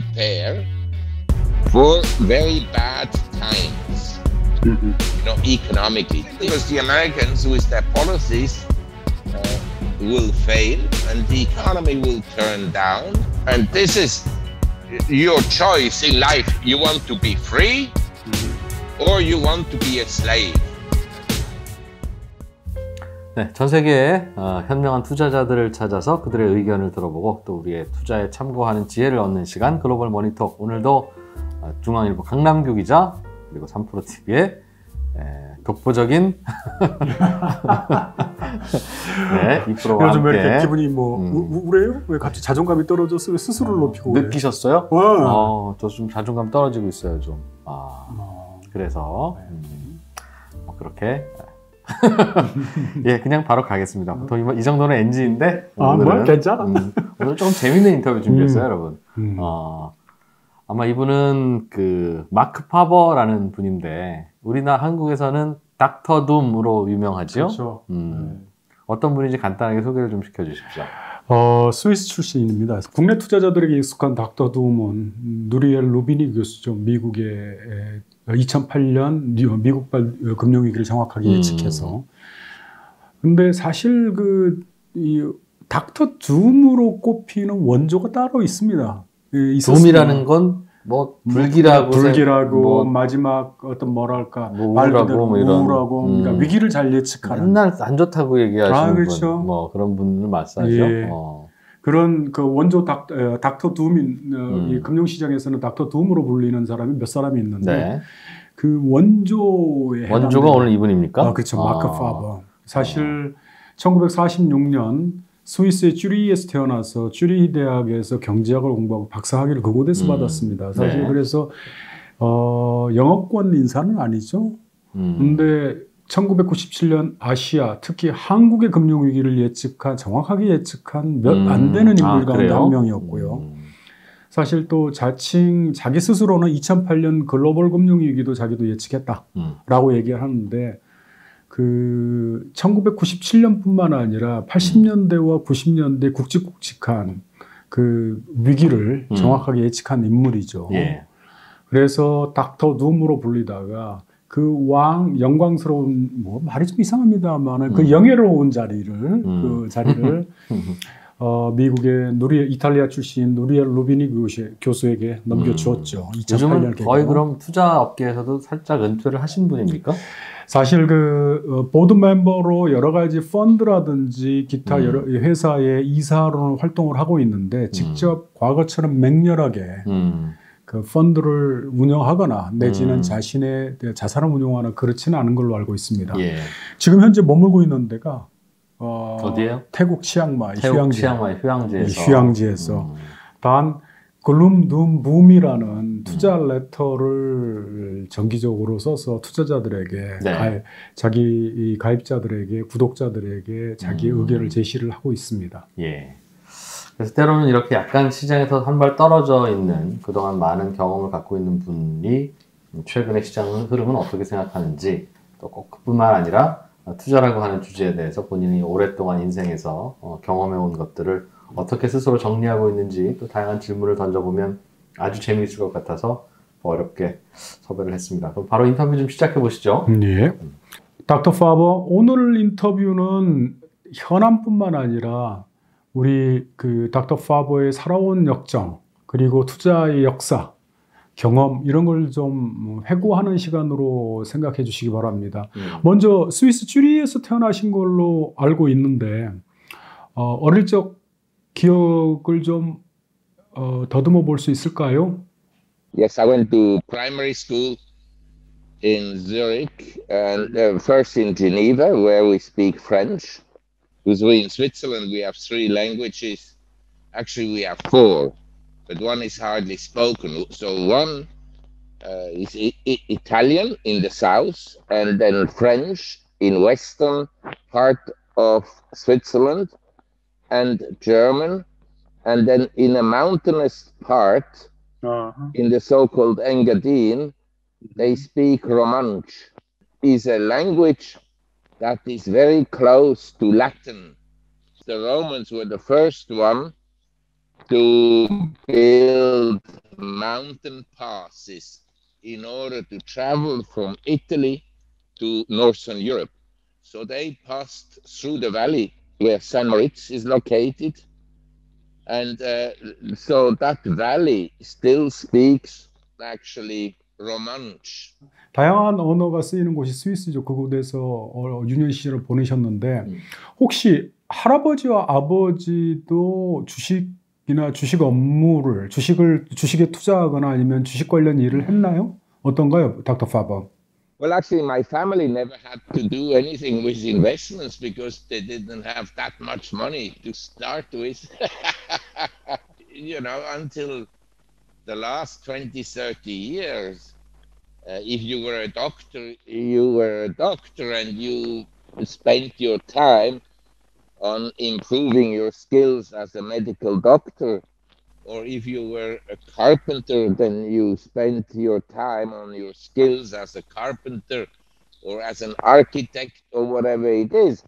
prepare for very bad times, Mhm. you know, economically. Because the Americans, with their policies, uh, will fail and the economy will turn down. And this is your choice in life. You want to be free or you want to be a slave. 네, 전 세계의 어, 현명한 투자자들을 찾아서 그들의 의견을 들어보고 또 우리의 투자에 참고하는 지혜를 얻는 시간 글로벌 모니터 오늘도 어, 중앙일보 강남규 기자 그리고 3프로TV의 독보적인 네, 이 프로와 요즘 왜 이렇게 함께 기분이 뭐 음. 우, 우울해요? 왜 갑자기 자존감이 떨어져서 왜 스스로를 높이고? 느끼셨어요? 와. 어, 저좀 자존감 떨어지고 있어요 좀. 아, 어. 그래서 음, 뭐 그렇게 예 그냥 바로 가겠습니다. 보통 이, 이 정도는 NG인데 아, 뭐 괜찮아. 음, 오늘 조금 재밌는 인터뷰 준비했어요, 음. 여러분. 음. 어, 아마 이분은 그 마크 파버라는 분인데 우리나라 한국에서는 닥터 둠으로 유명하지요. 그렇죠. 음, 어떤 분인지 간단하게 소개를 좀 시켜주십시오. 어, 스위스 출신입니다. 국내 투자자들에게 익숙한 닥터 둠은 누리엘 루비니 교수죠. 미국의 에, 2008년 뉴- 미국발 금융위기를 정확하게 음. 예측해서. 근데 사실 그, 이, 닥터 둠으로 꼽히는 원조가 따로 있습니다. 예, 있었습니다. 둠이라는 건 뭐 불길하고 불길하고 뭐 마지막 어떤 뭐랄까 뭐말 우울하고 뭐 이런. 우울하고 그러니까 음. 위기를 잘 예측하는 맨날 안 좋다고 얘기하시는 아, 그렇죠. 분, 뭐 그런 분을 말씀하죠. 예. 어. 그런 그 원조 닥, 어, 닥터 둠인 어, 음. 이 금융시장에서는 닥터 둠으로 불리는 사람이 몇 사람이 있는데 네. 그 원조에 원조가 오늘 이분입니까? 아, 그렇죠 마크 아. 파버 사실 1946년 스위스의 쭈리히에서 태어나서 쭈리히 대학에서 경제학을 공부하고 박사학위를 그곳에서 음. 받았습니다. 사실 네. 그래서 어, 영어권 인사는 아니죠. 음. 근데 1997년 아시아, 특히 한국의 금융위기를 예측한, 정확하게 예측한 몇안 되는 음. 인물 아, 가운데? 한 명이었고요. 음. 사실 또 자칭 자기 스스로는 2008년 글로벌 금융위기도 자기도 예측했다라고 음. 얘기를 하는데 그 1997년뿐만 아니라 80년대와 90년대 굵직굵직한 그 위기를 음. 정확하게 예측한 인물이죠. 예. 그래서 닥터 둠으로 불리다가 그 왕 영광스러운 뭐 말이 좀 이상합니다만은 그 음. 영예로운 자리를 그 자리를 음. 어, 미국의 누리 이탈리아 출신 누리엘 루비니 교수, 교수에게 넘겨주었죠. 2008년 요즘은 개경. 거의 그럼 투자 업계에서도 살짝 은퇴를 하신 분입니까? 사실 그 어, 보드 멤버로 여러 가지 펀드라든지 기타 음. 여러 회사의 이사로 활동을 하고 있는데 직접 과거처럼 맹렬하게 음. 그 펀드를 운영하거나 내지는 음. 자신의 자산을 운용하는 그렇지는 않은 걸로 알고 있습니다. 예. 지금 현재 머물고 있는 데가 어, 어디예요? 태국 치앙마이 태국 휴양지. 치앙마이 휴양지에서. 이 휴양지에서. 음. 단 글룸 둠 붐이라는 투자 레터를 정기적으로 써서 투자자들에게 네. 가입, 자기 이 가입자들에게 구독자들에게 자기 음. 의견을 제시를 하고 있습니다. 예. 그래서 때로는 이렇게 약간 시장에서 한 발 떨어져 있는 그동안 많은 경험을 갖고 있는 분이 최근의 시장 흐름은 어떻게 생각하는지 또 꼭 그뿐만 아니라 투자라고 하는 주제에 대해서 본인이 오랫동안 인생에서 어, 경험해 온 것들을 어떻게 스스로 정리하고 있는지 또 다양한 질문을 던져보면 아주 재미있을 것 같아서 어렵게 섭외를 했습니다. 그럼 바로 인터뷰 좀 시작해 보시죠. 예. 닥터 파버 오늘 인터뷰는 현안뿐만 아니라 우리 그 닥터 파버의 살아온 역정 그리고 투자의 역사 경험 이런 걸 좀 회고하는 시간으로 생각해 주시기 바랍니다. 음. 먼저 스위스 쭈리히에서 태어나신 걸로 알고 있는데 어, 어릴 적 기억을 좀 어, 더듬어 볼 수 있을까요? Yes, I went to primary school in Zurich and uh, first in Geneva, where we speak French. Because we in Switzerland we have three languages. Actually, we have four, but one is hardly spoken. So one uh, is I- I- Italian in the south, and then French in western part of Switzerland, and German, and then in a mountainous part in the so-called Engadine, they speak Romansh. Is a language that is very close to Latin. The Romans were the first one to build mountain passes in order to travel from Italy to Northern Europe. So they passed through the valley where San Moritz is located. And uh, so that valley still speaks actually. 다양한 언어가 쓰이는 곳이 스위스죠. 그곳에서 어, 유년 시절을 보내셨는데 혹시 할아버지와 아버지도 주식이나 주식 업무를 주식을 주식에 투자하거나 아니면 주식 관련 일을 했나요? 어떤가요, 닥터 파버? Well, actually, my family never had to do anything with investments because they didn't have that much money to start with. you know, until the last 20, 30 years. Uh, if you were a doctor, you were a doctor and you spent your time on improving your skills as a medical doctor. Or if you were a carpenter, then you spent your time on your skills as a carpenter or as an architect or whatever it is.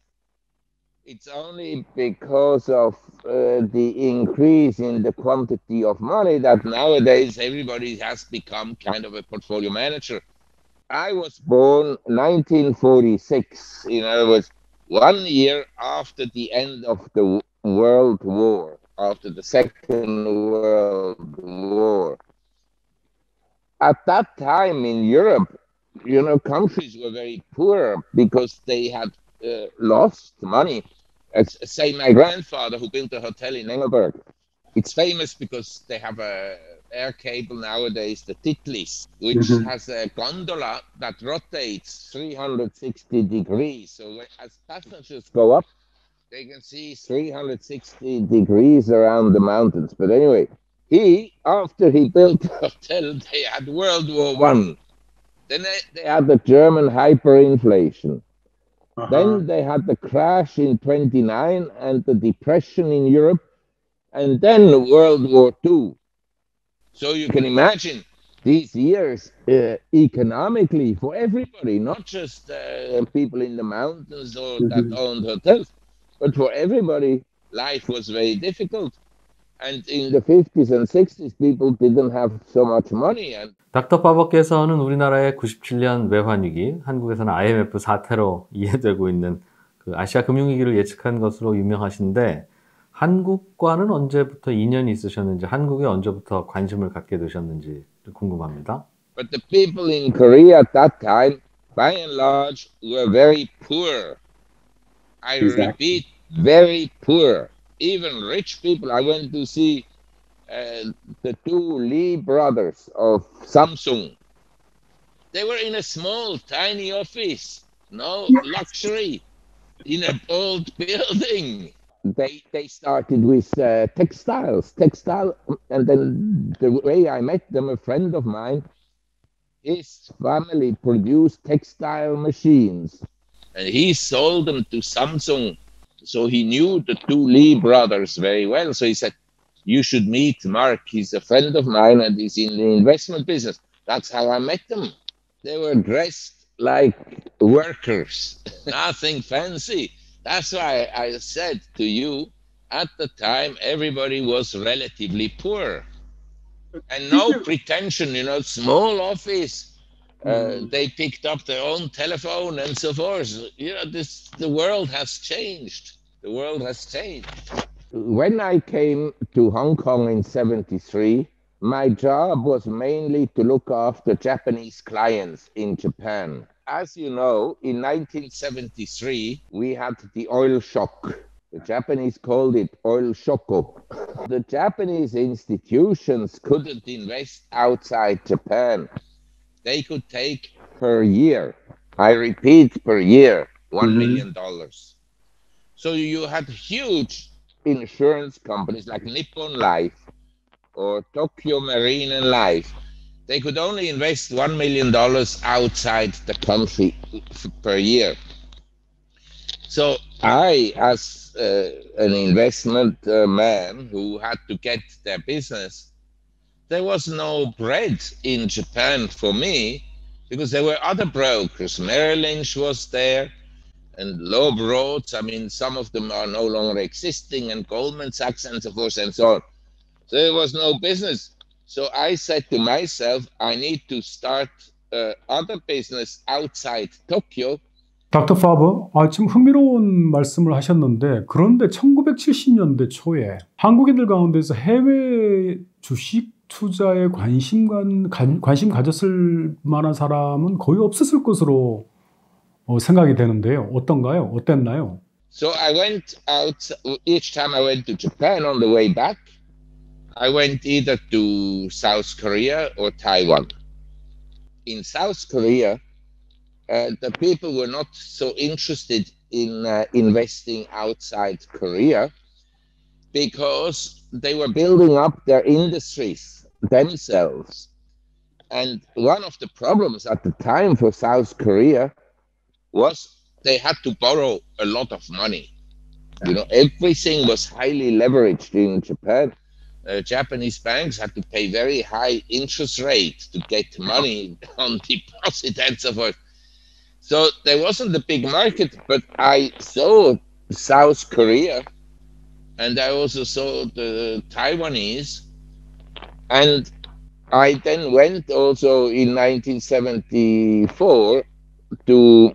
It's only because of uh, the increase in the quantity of money that nowadays everybody has become kind of a portfolio manager. I was born 1946, in other words, one year after the end of the World War, after the Second World War. At that time in Europe, you know, countries were very poor because they had uh, lost money. As, say, my grandfather who built a hotel in Engelberg. It's famous because they have a air cable nowadays, the Titlis, which mm-hmm. has a gondola that rotates 360 degrees. So as passengers go up, they can see 360 degrees around the mountains. But anyway, he, after he built the hotel, they had World War One. Then they, they had the German hyperinflation. Uh-huh. Then they had the crash in 29 and the depression in Europe. And then World War II. So you can imagine these years uh, economically for everybody, not just uh, people in the mountains or mm-hmm. that owned hotels, but for everybody, life was very difficult. And in the 50s and 60s, people didn't have so much money. And 닥터 파버께서는 우리나라의 97년 외환 위기, 한국에서는 IMF 사태로 이해되고 있는 그 아시아 금융 위기를 예측한 것으로 유명하신데 한국과는 언제부터 인연이 있으셨는지, 한국에 언제부터 관심을 갖게 되셨는지 궁금합니다. But the people in Korea at that time, by and large, were very poor. I repeat, very poor. Even rich people. I went to see uh, the two Lee brothers of Samsung. They were in a small, tiny office, no luxury, in an old building they they started with uh, textiles, textile, and then the way I met them, a friend of mine, his family produced textile machines, and he sold them to Samsung. So he knew the two Lee brothers very well. So he said, "You should meet Mark. He's a friend of mine, and he's in the investment business." That's how I met them. They were dressed like workers, nothing fancy that's why I said to you at the time everybody was relatively poor and no pretension, you know, small office. Uh, mm. they picked up their own telephone and so forth. You know, this the world has changed. The world has changed. When I came to Hong Kong in 73, my job was mainly to look after Japanese clients in Japan as you know, in 1973, we had the oil shock. The Japanese called it oil shoko. The Japanese institutions couldn't invest outside Japan. They could take per year, I repeat, per year, one mm-hmm. million dollars. So you had huge insurance companies like Nippon Life or Tokyo Marine and Life they could only invest $1 million outside the country per year. So I, as uh, an investment uh, man who had to get their business, there was no bread in Japan for me because there were other brokers. Merrill Lynch was there and Loeb Rhodes. I mean, some of them are no longer existing, and Goldman Sachs and so forth and so on. There was no business. So I said to myself, I need to start uh, other business outside Tokyo. 닥터 파버, 아, 지금 흥미로운 말씀을 하셨는데, 그런데 1970년대 초에 한국인들 가운데서 해외 주식 투자에 관심, 관, 관심 가졌을 만한 사람은 거의 없었을 것으로 어, 생각이 되는데요. 어떤가요? 어땠나요? So I went out each time I went to Japan on the way back. I went either to South Korea or Taiwan. In South Korea, uh, the people were not so interested in uh, investing outside Korea because they were building up their industries themselves. And one of the problems at the time for South Korea was they had to borrow a lot of money. You know, everything was highly leveraged in Japan uh, Japanese banks had to pay very high interest rates to get money on deposit and so forth. So there wasn't a big market, but I saw South Korea and I also saw the Taiwanese. And I then went also in 1974 to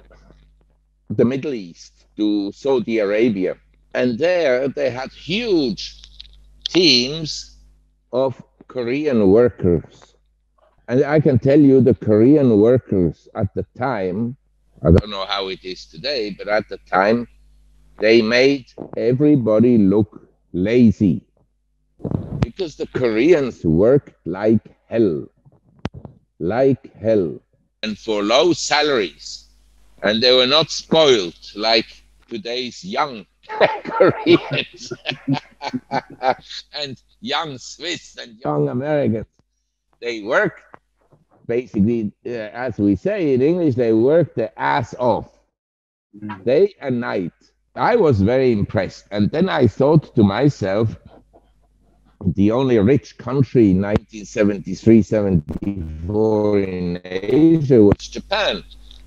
the Middle East, to Saudi Arabia. And there they had huge teams of Korean workers. And I can tell you the Korean workers at the time, I don't know how it is today, but at the time, they made everybody look lazy because the Koreans worked like hell, like hell, and for low salaries. And they were not spoiled like today's young Koreans. and young Swiss and young Americans. They work basically, uh, as we say in English, they work the ass off mm. day and night. I was very impressed. And then I thought to myself, the only rich country in 1973 74 in Asia was Japan.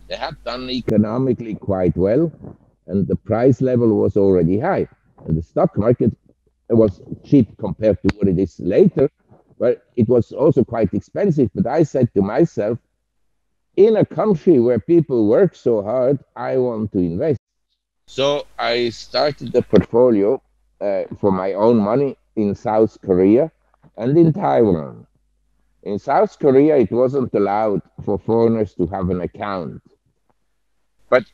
They had done economically quite well, and the price level was already high. And the stock market was cheap compared to what it is later, but it was also quite expensive. But I said to myself, in a country where people work so hard, I want to invest. So I started the portfolio uh, for my own money in South Korea and in Taiwan. In South Korea, it wasn't allowed for foreigners to have an account. But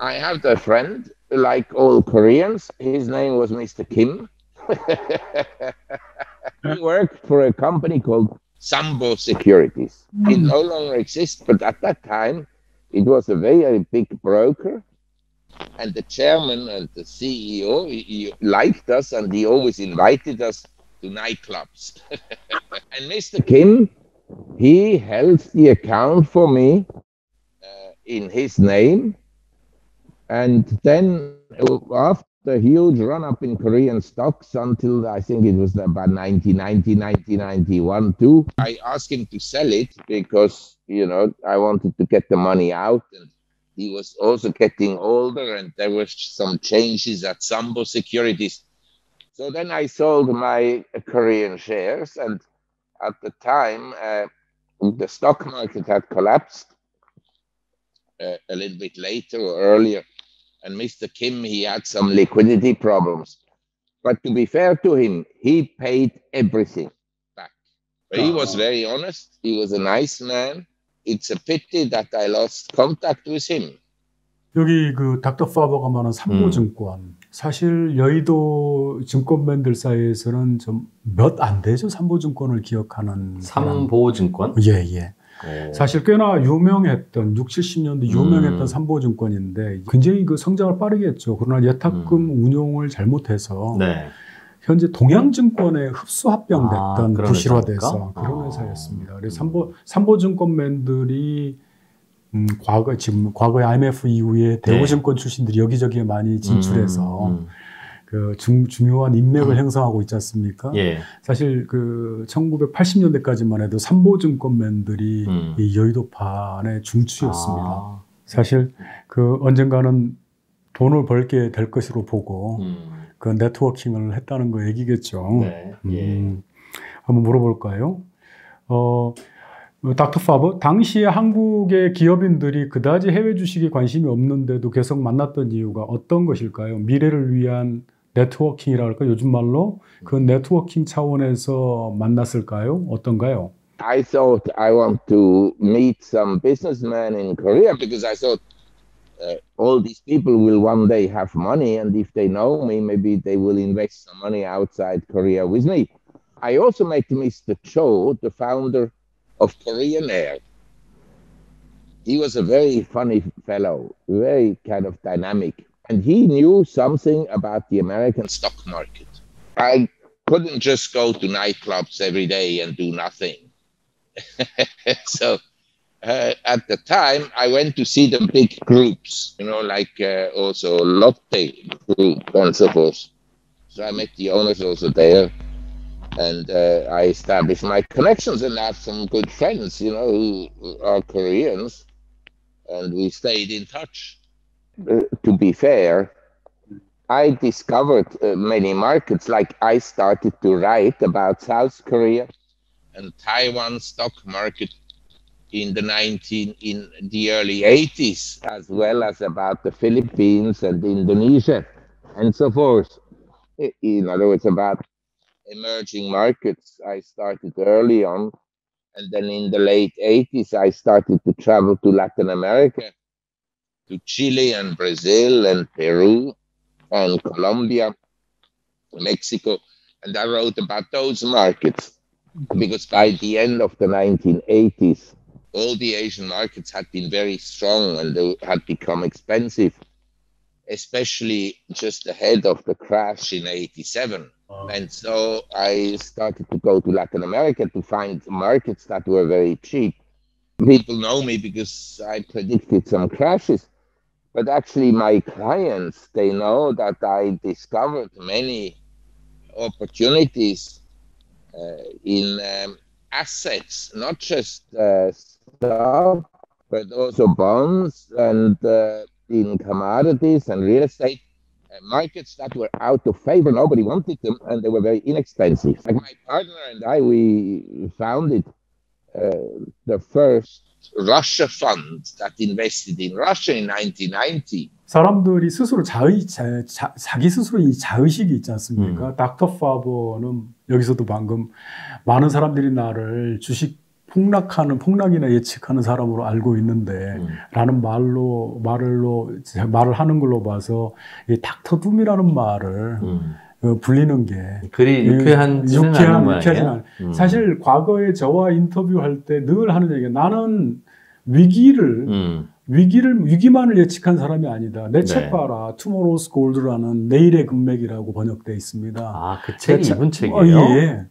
I have a friend, like all Koreans, his name was Mr. Kim he worked for a company called Sambo Securities. Hmm. It no longer exists, but at that time, it was a very big broker. And the chairman and the CEO he, liked us, and he always invited us to nightclubs. and Mr. Kim, he held the account for me in his name. And then after the huge run up in Korean stocks until I think it was about 1990, 1991 too. I asked him to sell it because, you know, I wanted to get the money out and he was also getting older and there was some changes at Sambo Securities. So then I sold my Korean shares and at the time uh, the stock market had collapsed uh, a little bit later or earlier and Mr. Kim, he had some liquidity problems. But to be fair to him, he paid everything back. But he was very honest. He was a nice man. It's a pity that I lost contact with him. 여기 그 닥터 파버가 말한 삼보증권 음. 사실 여의도 증권맨들 사이에서는 좀 몇 안 되죠 삼보증권을 기억하는 삼보증권 예예 예. 사실 꽤나 유명했던 6, 70년대 유명했던 음. 삼보증권인데 굉장히 그 성장을 빠르게 했죠. 그러나 예탁금 음. 운용을 잘못해서 네. 현재 동양증권에 흡수 합병됐던 아, 부실화돼서 그런 아. 회사였습니다. 그래서 삼보 삼보증권맨들이 음, 과거 지금 과거의 IMF 이후에 대우증권 네. 출신들이 여기저기에 많이 진출해서 음, 음. 그 중, 중요한 인맥을 음. 형성하고 있지 않습니까? 예. 사실 그 1980년대까지만 해도 삼보증권맨들이 음. 이 여의도판의 중추였습니다. 아. 사실 그 언젠가는 돈을 벌게 될 것으로 보고 음. 그 네트워킹을 했다는 거 얘기겠죠. 네. 예. 음. 한번 물어볼까요? 어, 닥터 파버, 당시에 한국의 기업인들이 그다지 해외 주식에 관심이 없는데도 계속 만났던 이유가 어떤 것일까요? 미래를 위한 네트워킹이라 할까 요즘 말로 그 네트워킹 차원에서 만났을까요? 어떤가요? I thought I want to meet some businessmen in Korea because I thought uh, all these people will one day have money, and if they know me, maybe they will invest some money outside Korea with me. I also met Mr. Cho, the founder of Korean Air. He was a very funny fellow, very kind of dynamic, and he knew something about the American stock market. I couldn't just go to nightclubs every day and do nothing. so uh, at the time, I went to see the big groups, you know, like uh, also Lotte Group and so forth. So I met the owners also there, and uh, I established my connections and have some good friends, you know, who are Koreans, and we stayed in touch. Uh, to be fair, I discovered uh, many markets. Like I started to write about South Korea and Taiwan stock market in the 19 in the early 80s as well as about the philippines and indonesia and so forth in other words about emerging markets i started early on and then in the late 80s i started to travel to latin america to chile and brazil and peru and colombia mexico and i wrote about those markets because by the end of the 1980s all the Asian markets had been very strong and they had become expensive, especially just ahead of the crash in 87. Wow. And so I started to go to Latin America to find markets that were very cheap. People know me because I predicted some crashes. But actually, my clients, they know that I discovered many opportunities uh, in um, assets, not just uh, stock, but also bonds and uh, in commodities and real estate uh, markets that were out of favor. Nobody wanted them, and they were very inexpensive. Like my partner and I, we founded uh, the first Russia fund that invested in Russia in 1990. 사람들이 스스로 자의, 자, 자, 자 기 스스로 이 자의식이 있지 않습니까? 음. 닥터 파버는 여기서도 방금 많은 사람들이 나를 주식 폭락하는 폭락이나 예측하는 사람으로 알고 있는데 음. 라는 말로 말로 말을 하는 걸로 봐서 이 닥터 둠이라는 말을 음. 그 불리는 게 그리 유쾌한 유쾌한 유쾌한 음. 사실 과거에 저와 인터뷰할 때 늘 하는 얘기가 나는 위기를 음. 위기를 위기만을 예측한 사람이 아니다. 내책 네. 봐라. 투모로우스 골드라는 내일의 금맥이라고 번역돼 있습니다. 아, 그 책이 이분 책이에요? 어, 예.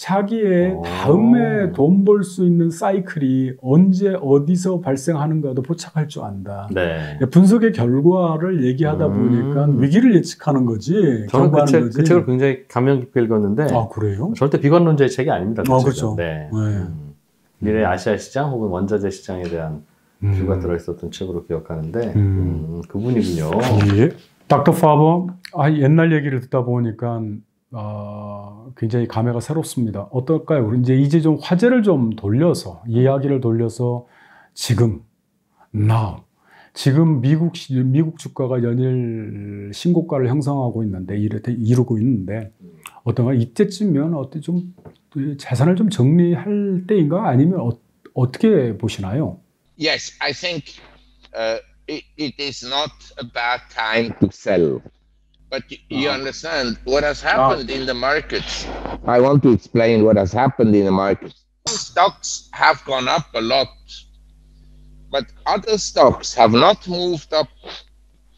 자기의 오. 다음에 돈 벌 수 있는 사이클이 언제 어디서 발생하는가도 포착할 줄 안다. 네. 분석의 결과를 얘기하다 음. 보니까 위기를 예측하는 거지. 저는 그, 책, 그 책을 굉장히 감명 깊게 읽었는데. 아 그래요? 절대 비관론자의 책이 아닙니다. 그 아, 그렇죠. 네. 네. 음. 미래 아시아 시장 혹은 원자재 시장에 대한 음. 뷰가 들어있었던 책으로 기억하는데 음. 음 그분이군요. 예. 닥터 파버 아, 옛날 얘기를 듣다 보니까 어, 굉장히 감회가 새롭습니다. 어떨까요? 우리 이제 이제 좀 화제를 좀 돌려서 이야기를 돌려서 지금 now 지금 미국 미국 주가가 연일 신고가를 형성하고 있는데 이루고 있는데 어떤가 이때쯤면 어때 좀 재산을 좀 정리할 때인가 아니면 어, 어떻게 보시나요? Yes, I think uh, it, it is not a bad time to sell. But you, you uh-huh. understand what has happened in the markets. I want to explain what has happened in the markets. Stocks have gone up a lot, but other stocks have not moved up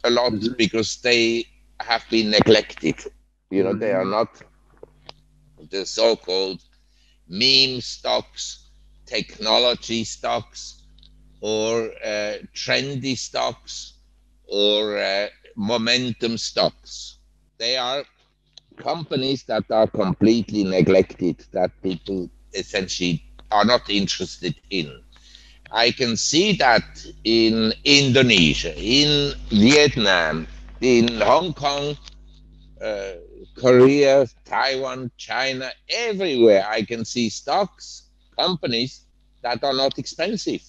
a lot mm-hmm. because they have been neglected. You know, they are mm-hmm. not the so called meme stocks, technology stocks, or uh, trendy stocks, or uh, momentum stocks. They are companies that are completely neglected, that people essentially are not interested in. I can see that in Indonesia, in Vietnam, in Hong Kong, uh, Korea, Taiwan, China, everywhere I can see stocks, companies that are not expensive.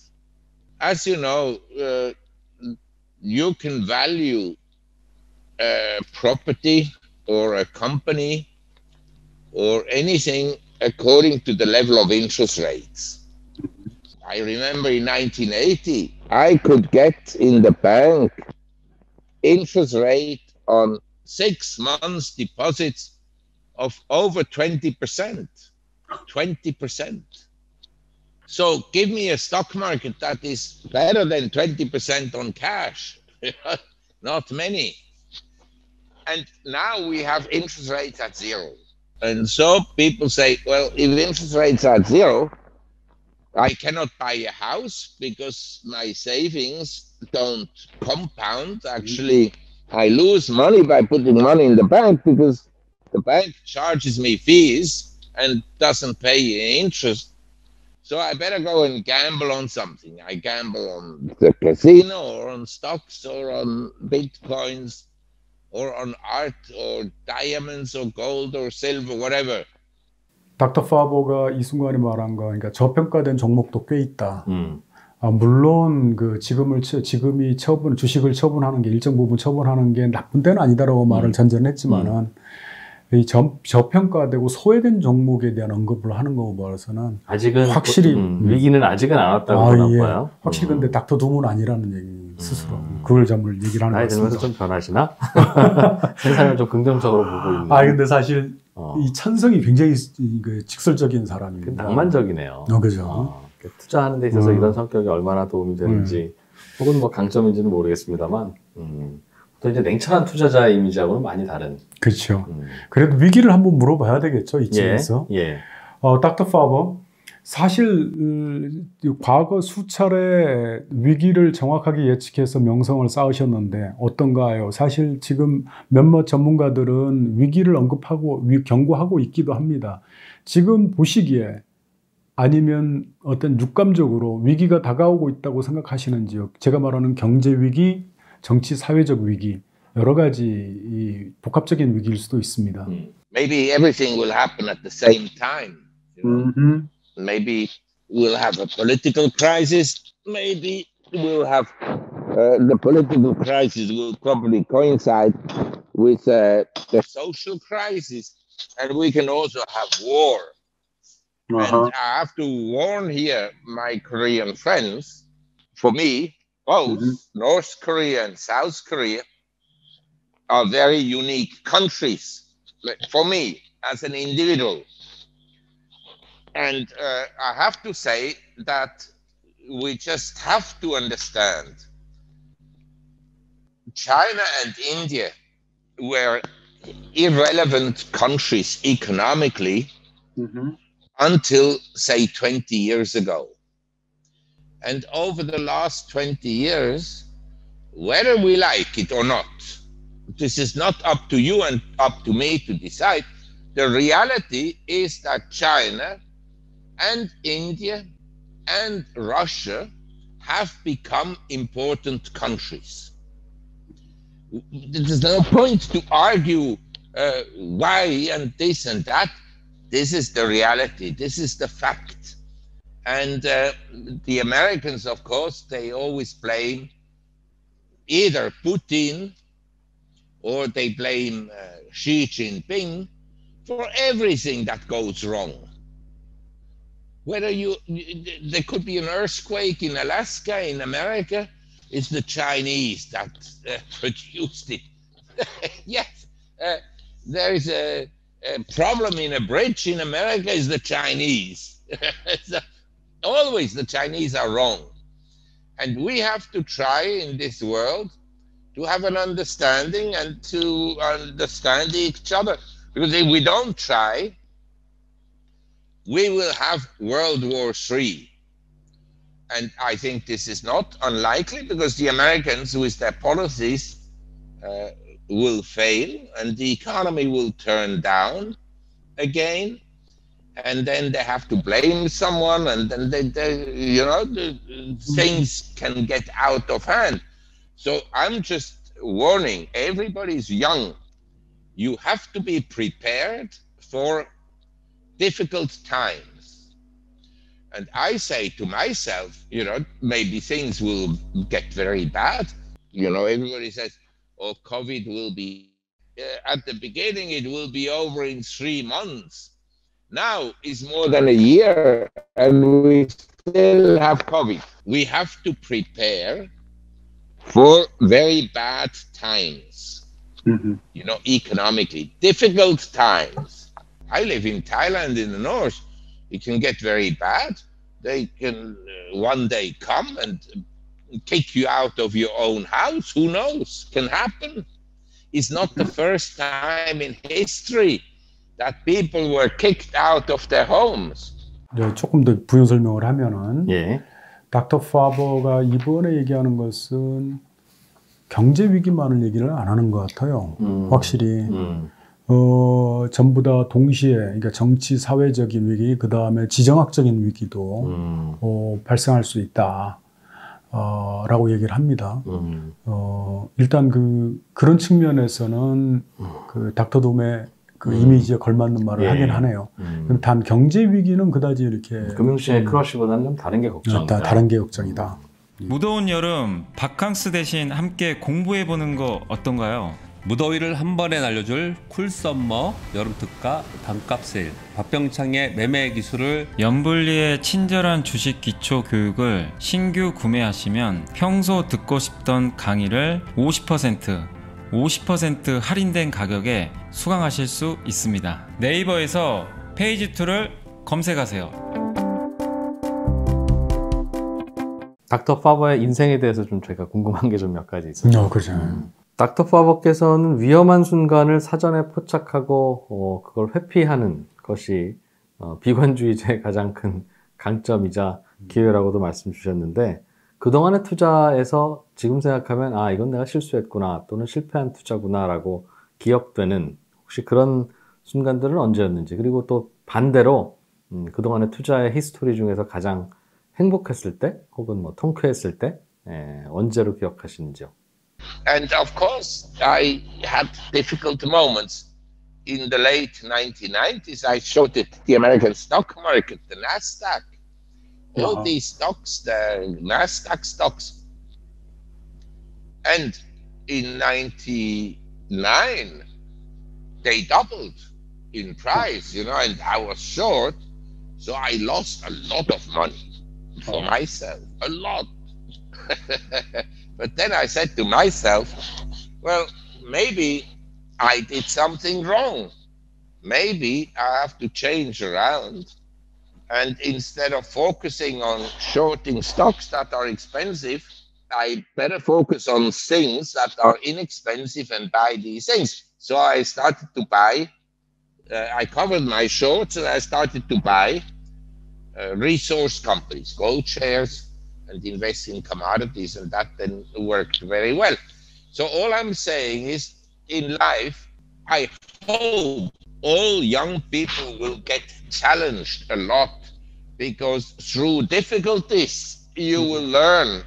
As you know, uh, you can value a property or a company or anything according to the level of interest rates. I remember in 1980, I could get in the bank interest rate on six months deposits of over 20%. 20%. So give me a stock market that is better than 20% on cash. Not many. And now we have interest rates at zero. And so people say, well, if interest rates are at zero, I cannot buy a house because my savings don't compound. Actually, I lose money by putting money in the bank because the bank charges me fees and doesn't pay interest. So I better go and gamble on something. I gamble on the casino or on stocks or on bitcoins or on art or diamonds or gold or silver, whatever. 닥터 파버가 이 순간에 말한 거, 그러니까 저평가된 종목도 꽤 있다. 음. 아, 물론 그 지금을 지금이 처분 주식을 처분하는 게 일정 부분 처분하는 게 나쁜 데는 아니다라고 말을 음. 전전했지만은 음. 이 저, 저평가되고 소외된 종목에 대한 언급을 하는 거 봐서는 아직은 확실히 그, 음, 위기는 아직은 안 왔다고 아, 예. 봐요. 확실히 근데 음. 닥터 두문 아니라는 얘기 스스로 음. 그걸 점을 얘기를 하는 나이 들면서 좀 변하시나? 세상을 좀 긍정적으로 보고 있는. 아 근데 사실 어. 이 천성이 굉장히 그 직설적인 사람입니다. 그 낭만적이네요. 어, 그죠. 어. 투자하는 데 있어서 음. 이런 성격이 얼마나 도움이 되는지 음. 혹은 뭐 강점인지는 모르겠습니다만 음, 또 이제 냉철한 투자자의 이미지하고는 많이 다른. 그렇죠. 음. 그래도 위기를 한번 물어봐야 되겠죠 이쯤에서. 예. 예. 어, 닥터 파버 사실 음, 과거 수차례 위기를 정확하게 예측해서 명성을 쌓으셨는데 어떤가요? 사실 지금 몇몇 전문가들은 위기를 언급하고 경고하고 있기도 합니다. 지금 보시기에 아니면 어떤 육감적으로 위기가 다가오고 있다고 생각하시는지요? 제가 말하는 경제 위기, 정치 사회적 위기 여러 가지 이 복합적인 위기일 수도 있습니다. Maybe everything will happen at the same time. You know? mm-hmm. Maybe we'll have a political crisis. Maybe we'll have uh, the political crisis will probably coincide with uh, the social crisis, and we can also have war. Uh-huh. And I have to warn here my Korean friends. For me, both mm-hmm. North Korea and South Korea are very unique countries. For me, as an individual, and uh, I have to say that we just have to understand China and India were irrelevant countries economically mm-hmm. until, say, 20 years ago. And over the last 20 years, whether we like it or not, this is not up to you and up to me to decide. The reality is that China and India and Russia have become important countries. There's no point to argue uh, why and this and that. This is the reality. This is the fact. And uh, the Americans, of course, they always blame either Putin or they blame uh, Xi Jinping for everything that goes wrong whether you there could be an earthquake in Alaska in America, it's the Chinese that uh, produced it. yes, uh, there is a, a, problem in a bridge in America. Is the Chinese? always the Chinese are wrong, and we have to try in this world to have an understanding and to understand each other. Because if we don't try, we will have World War III. And I think this is not unlikely because the Americans, with their policies, uh, will fail and the economy will turn down again. And then they have to blame someone, and then they, they you know, the, things can get out of hand. So I'm just warning everybody's young. you have to be prepared for difficult times. And I say to myself, you know, maybe things will get very bad. You know, everybody says, oh, COVID will be, uh, at the beginning, it will be over in three months. Now is more than a year, and we still have COVID. We have to prepare for very bad times, Mhm. you know, economically, difficult times. I live in Thailand in the north. It can get very bad. They can uh, one day come and kick you out of your own house. Who knows? Can happen. It's not the first time in history that people were kicked out of their homes. 이제 조금 더 부연 설명을 하면은 예. 닥터 파버가 이번에 얘기하는 것은 경제 위기만을 얘기를 안 하는 것 같아요. 음. 확실히 음. 어, 전부 다 동시에 그러니까 정치 사회적인 위기 그 다음에 지정학적인 위기도 음. 어, 발생할 수 있다. 어, 라고 얘기를 합니다. 음. 어, 일단 그 그런 측면에서는 그 닥터 돔의 그 이미지에 걸맞는 말을 예. 하긴 하네요. 음. 그럼 단 경제 위기는 그다지 이렇게 금융시장의 좀 크러쉬보다는 좀 다른 게 다, 걱정이다. 다른 게 걱정이다. 무더운 여름 바캉스 대신 함께 공부해 보는 거 어떤가요? 무더위를 한 번에 날려줄 쿨썸머 여름 특가 반값 세일 박병창의 매매 기술을 연불리의 친절한 주식 기초 교육을 신규 구매하시면 평소 듣고 싶던 강의를 50% 50% 할인된 가격에 수강하실 수 있습니다. 네이버에서 페이지 2를 검색하세요. 닥터 파버의 인생에 대해서 좀 제가 궁금한 게 좀 몇 가지 있어요. 어, 그렇죠. 닥터 파버께서는 위험한 순간을 사전에 포착하고 어, 그걸 회피하는 것이 어, 비관주의자의 가장 큰 강점이자 기회라고도 말씀 주셨는데 그동안의 투자에서 지금 생각하면 아 이건 내가 실수했구나 또는 실패한 투자구나라고 기억되는 혹시 그런 순간들은 언제였는지 그리고 또 반대로 음, 그동안의 투자의 히스토리 중에서 가장 행복했을 때 혹은 뭐 통쾌했을 때 예, 언제로 기억하시는지요? And of course, I had difficult moments. In the late 1990s, I shorted the American stock market, the NASDAQ. All Uh-huh. these stocks, the NASDAQ stocks. And in 99, they doubled in price, you know, and I was short. So I lost a lot of money for myself, a lot. but then I said to myself, well, maybe I did something wrong. Maybe I have to change around. And instead of focusing on shorting stocks that are expensive, I better focus on things that are inexpensive and buy these things. So I started to buy, uh, I covered my shorts and I started to buy uh, resource companies, gold shares, and invest in commodities, and that then worked very well. So all I'm saying is, in life, I hope all young people will get challenged a lot because through difficulties you hmm. will learn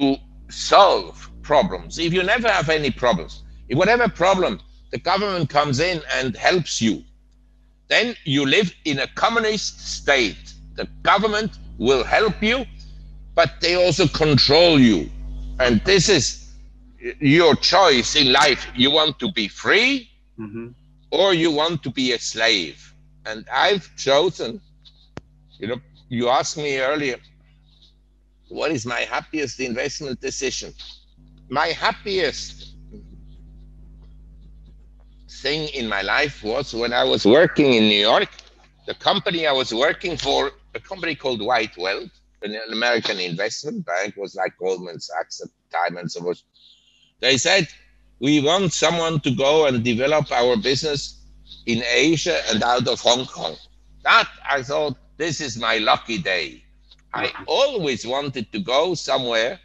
to solve problems. If you never have any problems, if whatever problem the government comes in and helps you, then you live in a communist state. The government will help you, but they also control you. And this is your choice in life. You want to be free mm-hmm. Or you want to be a slave. And I've chosen, you know, you asked me earlier, what is my happiest investment decision? My happiest thing in my life was when I was working in New York. The company I was working for, a company called White Weld, an American investment bank, was like Goldman Sachs at the time and so forth. They said, we want someone to go and develop our business in Asia and out of Hong Kong. That I thought, this is my lucky day. I always wanted to go somewhere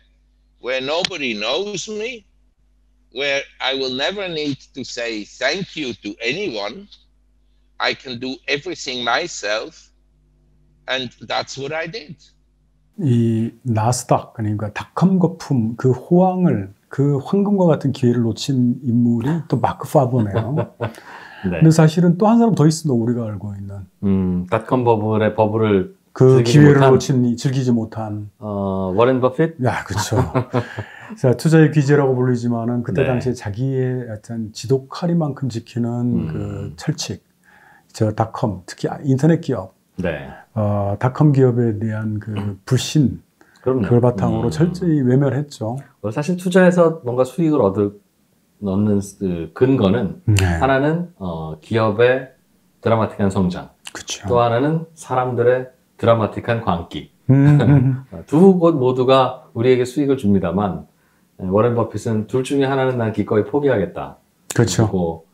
where nobody knows me, where I will never need to say thank you to anyone. I can do everything myself. And that's what I did. 이 나스닥 그러니까 닷컴 거품 그 호황을 그 황금과 같은 기회를 놓친 인물이 또 마크 파버네요. 네. 근데 사실은 또 한 사람 더 있습니다. 우리가 알고 있는 음, 닷컴 버블의 버블을 그 기회를 못한- 놓친 이- 즐기지 못한 어, 워렌 버핏? 야 그렇죠. 자 투자의 귀재라고 불리지만은 그때 네. 당시에 자기의 어떤 지독하리만큼 지키는 음. 그 철칙, 저 닷컴 특히 인터넷 기업, 네. 어, 닷컴 기업에 대한 그 불신 그럼요. 그걸 바탕으로 음. 철저히 외면했죠. 어, 사실 투자해서 뭔가 수익을 얻을 넣는 그 근거는 네, 하나는 어, 기업의 드라마틱한 성장, 그렇죠. 또 하나는 사람들의 드라마틱한 광기. 음, 음, 어, 두곳 모두가 우리에게 수익을 줍니다만 에, 워렌 버핏은 둘 중에 하나는 난 기꺼이 포기하겠다. 그렇죠. 그리고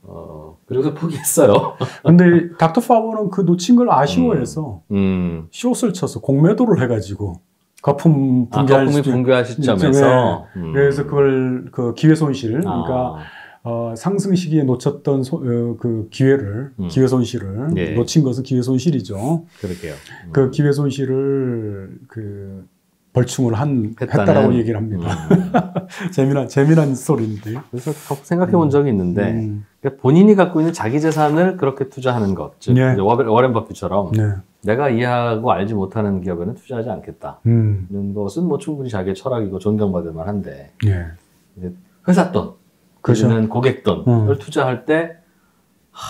어, 그래서 포기했어요. 근데 닥터 파버는 그 놓친 걸 아쉬워해서 음. 숏을 쳐서 공매도를 해가지고 거품 아, 붕괴할 거품이 붕괴한 시점에서 음. 그래서 그걸 그 기회 손실, 그러니까 아, 어, 상승 시기에 놓쳤던 소- 어, 그 기회를 음. 기회 손실을 예. 놓친 것은 기회 손실이죠. 그러게요. 음. 그 기회 손실을 그 벌충을 한 했다는- 했다라고 얘기를 합니다. 음. 재미난 재미난 스토리인데. 그래서 생각해 본 적이 있는데 음, 그러니까 본인이 갖고 있는 자기 재산을 그렇게 투자하는 것, 즉 네. 이제 워렌 버핏처럼 네. 내가 이해하고 알지 못하는 기업에는 투자하지 않겠다. 음, 이런 것은 뭐 충분히 자기의 철학이고 존경받을 만한데 예. 회사 돈, 그렇죠. 그는 고객 돈을 음. 투자할 때 하,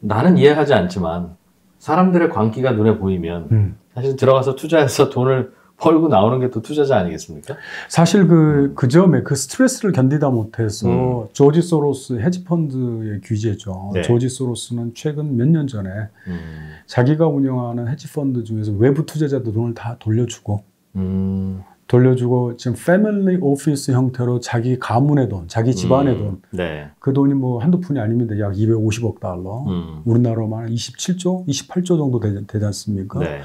나는 이해하지 않지만 사람들의 광기가 눈에 보이면 음. 사실 들어가서 투자해서 돈을 벌고 나오는 게 또 투자자 아니겠습니까? 사실 그, 그 점에 그 스트레스를 견디다 못해서 음. 조지 소로스 헤지펀드의 규제죠. 네. 조지 소로스는 최근 몇 년 전에 음, 자기가 운영하는 헤지펀드 중에서 외부 투자자들 돈을 다 돌려주고 음, 돌려주고 지금 패밀리 오피스 형태로 자기 가문의 돈, 자기 집안의 음, 돈, 네. 그 돈이 뭐 한두 푼이 아닙니다. 약 250억 달러. 음, 우리나라로만 27조, 28조 정도 되지, 되지 않습니까? 네.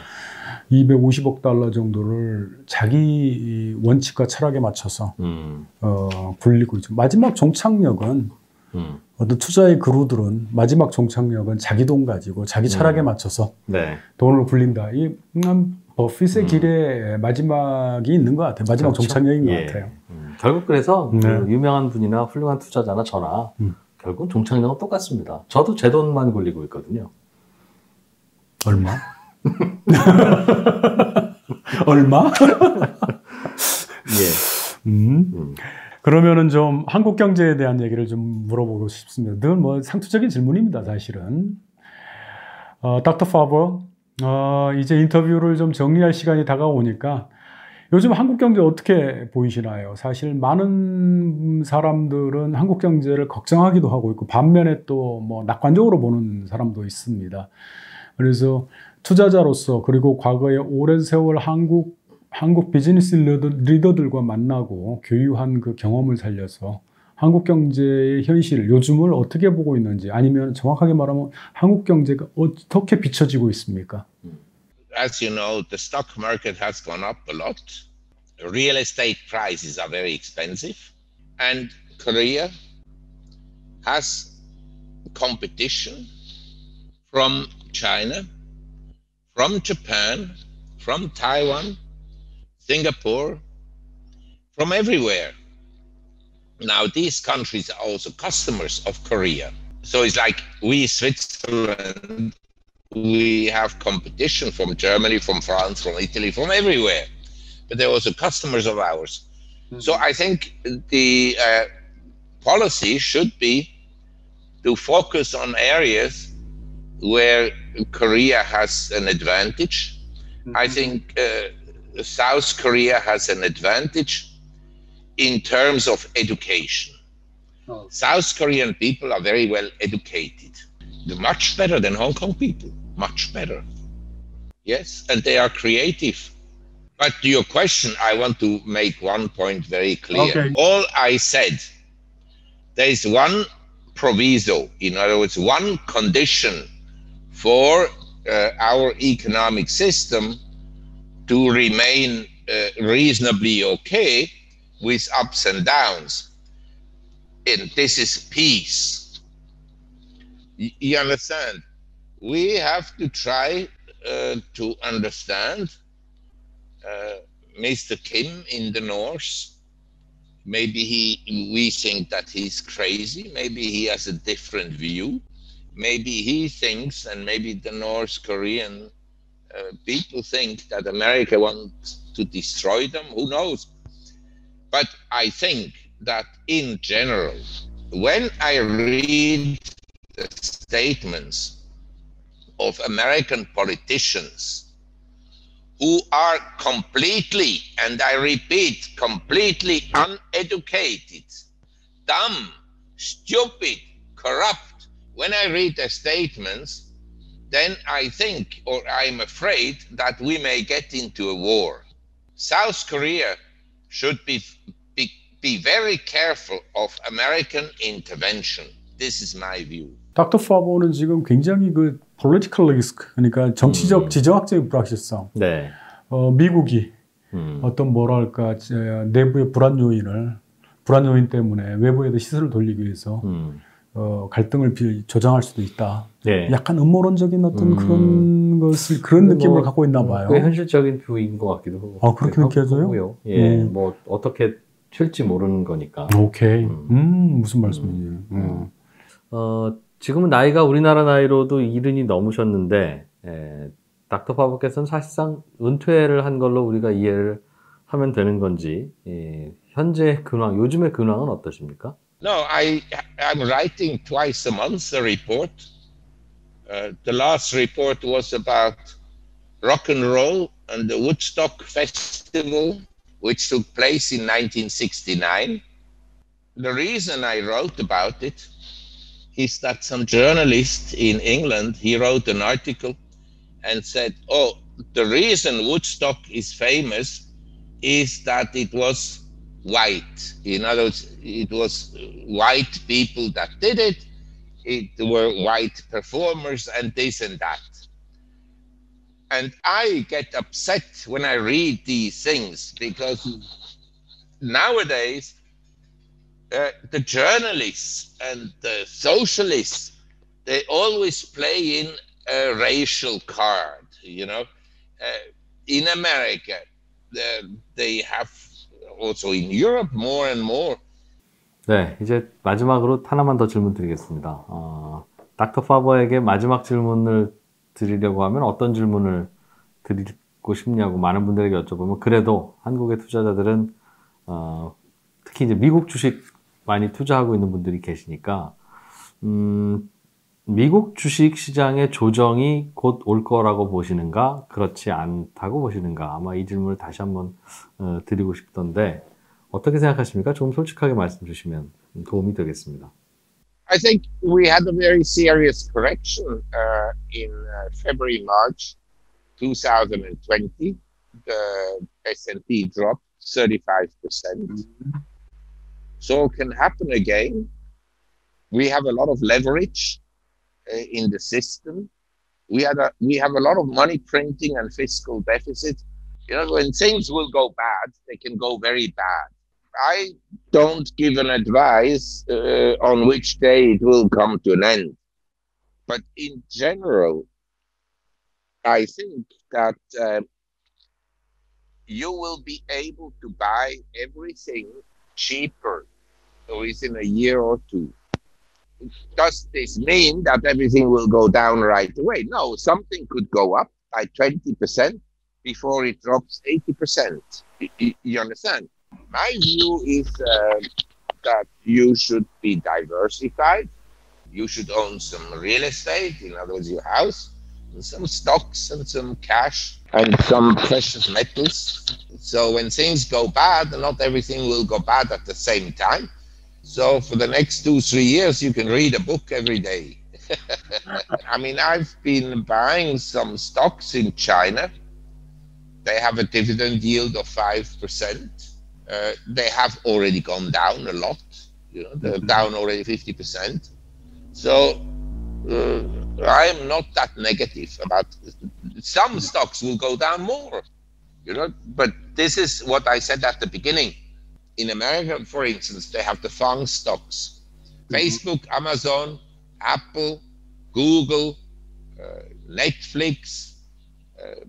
250억 달러 정도를 자기 이 원칙과 철학에 맞춰서 음, 어, 굴리고 있죠. 마지막 종착역은 음, 어떤 투자의 그루들은 마지막 종착역은 자기 돈 가지고 자기 철학에 음. 맞춰서 네. 돈을 굴린다. 이 음, 버핏의 음. 길에 마지막이 있는 것 같아요. 마지막 그렇죠. 종착역인 것 예. 같아요. 음, 결국 그래서 네. 그 유명한 분이나 훌륭한 투자자나 저나 음. 결국 종착역은 똑같습니다. 저도 제 돈만 굴리고 있거든요. 얼마? 얼마? 예. 음. 음. 그러면은 좀 한국 경제에 대한 얘기를 좀 물어보고 싶습니다. 늘 뭐 상투적인 질문입니다, 사실은. 어, 닥터 파버, 어, 이제 인터뷰를 좀 정리할 시간이 다가오니까 요즘 한국 경제 어떻게 보이시나요? 사실 많은 사람들은 한국 경제를 걱정하기도 하고 있고 반면에 또 뭐 낙관적으로 보는 사람도 있습니다. 그래서 투자자로서 그리고 과거에 오랜 세월 한국 한국 비즈니스 리더, 리더들 과 만나고 교유한 그 경험을 살려서 한국 경제의 현실, 요즘을 어떻게 보고 있는지 아니면 정확하게 말하면 한국 경제가 어떻게 비춰지고 있습니까? as you know, the stock market has gone up a lot. Real estate prices are very expensive. And Korea has competition from China, from Japan, from Taiwan, Singapore, from everywhere. Now, these countries are also customers of Korea. So it's like we, Switzerland, we have competition from Germany, from France, from Italy, from everywhere. But they're also customers of ours. So I think the uh, policy should be to focus on areas where Korea has an advantage. I think uh, South Korea has an advantage in terms of education. South Korean people are very well educated, much better than Hong Kong people, much better. Yes, and they are creative. But to your question, I want to make one point very clear. Okay. All I said, there is one proviso, in other words, one condition for uh, our economic system to remain uh, reasonably okay with ups and downs. And this is peace. You understand? We have to try uh, to understand uh, Mr. Kim in the north maybe he we think that he's crazy maybe he has a different view maybe he thinks and maybe the north korean uh, people think that america wants to destroy them who knows but i think that in general when i read the statements of american politicians who are completely, and I repeat, completely uneducated, dumb, stupid, corrupt. When I read their statements, then I think, or I'm afraid, that we may get into a war. South Korea should be, be, be very careful of American intervention. This is my view. 닥터 파보는 지금 굉장히 그 political risk 그러니까 정치적 음. 지정학적인 불확실성. 네. 어, 미국이 음. 어떤 뭐랄까 제 내부의 불안 요인을 불안 요인 때문에 외부에도 시선을 돌리기 위해서 음. 어, 갈등을 비- 조장할 수도 있다. 네. 약간 음모론적인 어떤 음. 그런 것을 그런 뭐, 느낌을 갖고 있나 봐요. 꽤 현실적인 뷰인 것 같기도 하고. 아, 그렇게 네, 느껴져요? 예, 음. 뭐 어떻게 튈지 모르는 거니까. 오케이. 음. 음, 무슨 말씀인지. 음. 어, 지금은 나이가 우리나라 나이로도 이른이 넘으셨는데, 에, 닥터 파버께서는 사실상 은퇴를 한 걸로 우리가 이해를 하면 되는 건지, 예, 현재 근황, 요즘의 근황은 어떠십니까? No, I I'm writing twice a month a report. Uh, the last report was about rock and roll and the Woodstock Festival, which took place in 1969. The reason I wrote about it is that some journalist in England he wrote an article and said, "Oh, the reason Woodstock is famous is that it was white. In other words, it was white people that did it. It were white performers and this and that. And I get upset when I read these things because nowadays uh, the journalists and the socialists they always play in a racial card. You know, uh, in America they have also in Europe more and more. 네, 이제 마지막으로 하나만 더 질문 드리겠습니다. 어, 닥터 파버에게 마지막 질문을 드리려고 하면 어떤 질문을 드리고 싶냐고 많은 분들에게 여쭤보면 그래도 한국의 투자자들은 어, 특히 이제 미국 주식 많이 투자하고 있는 분들이 계시니까 음, 미국 주식 시장의 조정이 곧 올 거라고 보시는가 그렇지 않다고 보시는가 아마 이 질문을 다시 한번 어, 드리고 싶던데 어떻게 생각하십니까? 조금 솔직하게 말씀 주시면 도움이 되겠습니다. I think we had a very serious correction uh, in uh, February, March 2020. The S&P dropped 35%. So it can happen again. We have a lot of leverage uh, in the system. We had a, we have a lot of money printing and fiscal deficit. You know, when things will go bad, they can go very bad. I don't give an advice uh, on which day it will come to an end. But in general, I think that uh, you will be able to buy everything cheaper within a year or two. Does this mean that everything will go down right away? No, something could go up by 20% before it drops 80%. Y- y- You understand? My view is uh, that you should be diversified. You should own some real estate, in other words, your house, some stocks and some cash and some precious metals. So when things go bad, not everything will go bad at the same time. So for the next two, three years, you can read a book every day. I mean, I've been buying some stocks in China. They have a dividend yield of 5%. Uh, they have already gone down a lot. You know, they're down already 50%. So uh, I'm not that negative about some stocks will go down more. You know, but this is what I said at the beginning. In America, for instance, they have the FANG stocks Facebook, Amazon, Apple, Google, uh, Netflix, uh,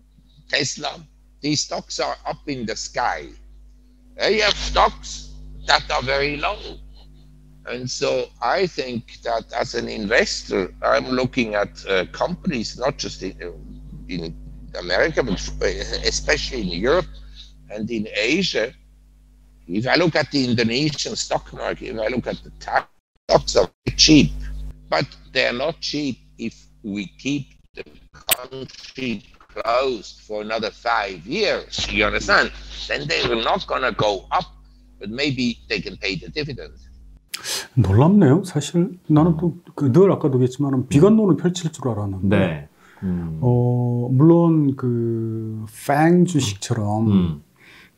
Tesla. These stocks are up in the sky. They have stocks that are very low. And so I think that as an investor, I'm looking at uh, companies not just in, in America, but especially in Europe and in Asia. If I look at the Indonesian stock market, if I look at the tax, stocks are cheap, but they're not cheap if we keep the country closed for another five years. You understand? Then they're not going to go up, but maybe they can pay the dividend. 놀랍네요. 사실 나는 또늘 아까도 얘기했지만 비관론을 펼칠 줄 알았는데 네. 음. 어, 물론 그팽 주식처럼 음.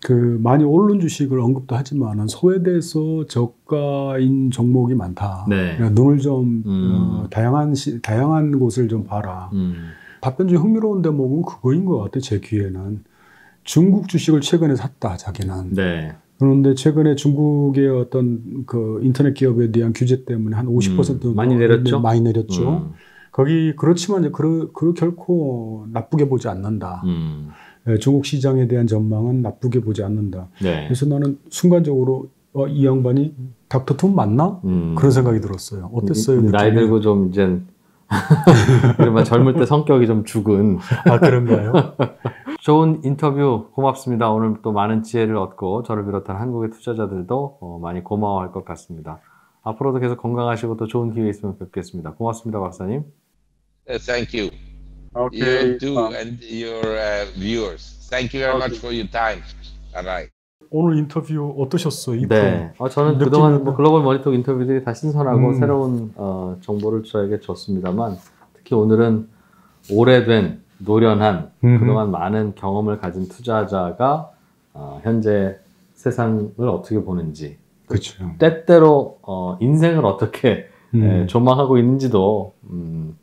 그 많이 오른 주식을 언급도 하지만은 소외돼서 저가인 종목이 많다. 네. 그러니까 눈을 좀 음. 어, 다양한 시, 다양한 곳을 좀 봐라. 음. 답변 중에 흥미로운 대목은 그거인 것 같아. 제 귀에는 중국 주식을 최근에 샀다. 자기는. 네. 그런데 최근에 중국의 어떤 그 인터넷 기업에 대한 규제 때문에 한 50% 음, 많이 내렸죠? 많이 내렸죠. 음. 거기 그렇지만 이제 그, 그 결코 나쁘게 보지 않는다. 음. 예, 중국 시장에 대한 전망은 나쁘게 보지 않는다. 네. 그래서 나는 순간적으로 어, 이 양반이 닥터 툼 맞나? 음. 그런 생각이 들었어요. 어땠어요? 근데 나이 느낌이? 들고 좀 이제 그러면 젊을 때 성격이 좀 죽은 아 그런가요? 좋은 인터뷰 고맙습니다. 오늘 또 많은 지혜를 얻고 저를 비롯한 한국의 투자자들도 어, 많이 고마워할 것 같습니다. 앞으로도 계속 건강하시고 또 좋은 기회 있으면 뵙겠습니다. 고맙습니다, 박사님. Uh, thank you. 오케이. You too, and your uh, viewers. Thank you very much for your time. Bye bye. 오늘 인터뷰 어떠셨어요? 이 네. 어, 저는 그동안 뭐 글로벌 모니터 인터뷰들이 다 신선하고 음. 새로운 어, 정보를 저에게 줬습니다만 특히 오늘은 오래된 노련한 음흠. 그동안 많은 경험을 가진 투자자가 어, 현재 세상을 어떻게 보는지 그렇죠. 때때로 어, 인생을 어떻게 음. 예, 조망하고 있는지도 음,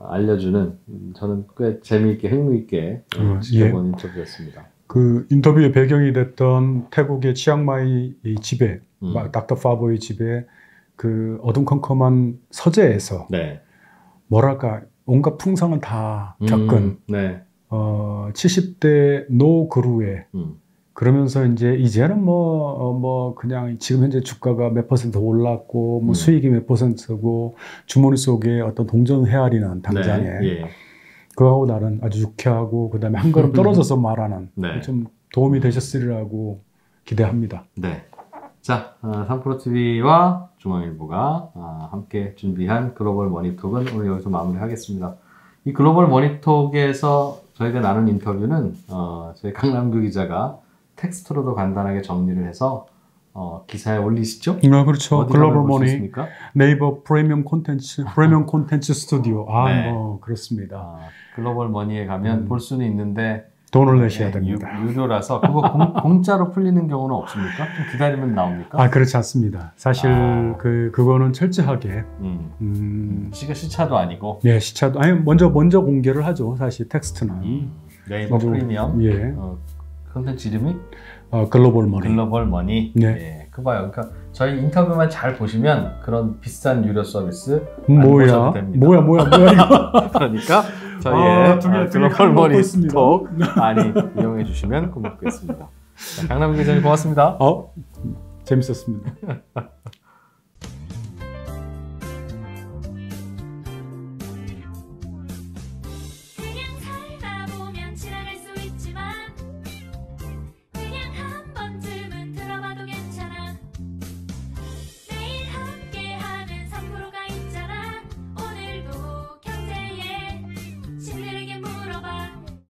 알려주는 음, 저는 꽤 재미있게 흥미있게 어, 음, 지켜본 인터뷰였습니다. 그 인터뷰의 배경이 됐던 태국의 치앙마이 이 집에 음. 막 닥터 파보의 집에 그 어둠컴컴한 서재에서 네. 뭐랄까 온갖 풍상을 다 겪은 음, 네. 어 70대 노 그루에 음, 그러면서 이제 이제는 뭐, 어, 뭐, 그냥 지금 현재 주가가 몇 퍼센트 올랐고, 뭐 음. 수익이 몇 퍼센트고, 주머니 속에 어떤 동전 헤아리는 당장에. 네. 예. 그거하고 나는 아주 유쾌하고, 그 다음에 한 걸음 떨어져서 말하는 네. 좀 도움이 되셨으리라고 기대합니다. 네. 자, 어, 삼프로TV와 중앙일보가 어, 함께 준비한 글로벌 머니톡은 오늘 여기서 마무리하겠습니다. 이 글로벌 머니톡에서 저희가 나눈 인터뷰는 어, 저희 강남규 기자가 텍스트로도 간단하게 정리를 해서 어, 기사에 올리시죠? 아, 그렇죠. 글로벌 머니? 네이버 프리미엄 콘텐츠, 프리미엄 콘텐츠 스튜디오. 아, 네. 뭐, 그렇습니다. 아, 글로벌 머니에 가면 음. 볼 수는 있는데 돈을 내셔야 예, 됩니다. 유, 료라서 그거 공, 공짜로 풀리는 경우는 없습니까? 좀 기다리면 나옵니까? 아, 그렇지 않습니다. 사실, 아. 그, 그거는 철저하게, 음, 음, 시가 시차도 아니고 네, 시차도 아니 먼저 먼저 공개를 하죠. 사실 텍스트는 음, 네이버 프리미엄 예, 어, 컨텐츠 이름이 어, 글로벌 머니. 글로벌 머니. 네. 예, 그 봐요. 그러니까 저희 인터뷰만 잘 보시면 그런 비싼 유료 서비스 안 뭐야. 뭐야, 뭐야, 뭐야. 그러니까 저희의 아, 두 개, 어, 두개 글로벌 머니. 톡 많이 이용해 주시면 고맙겠습니다. 자, 강남 기자님 고맙습니다. 어, 재밌었습니다.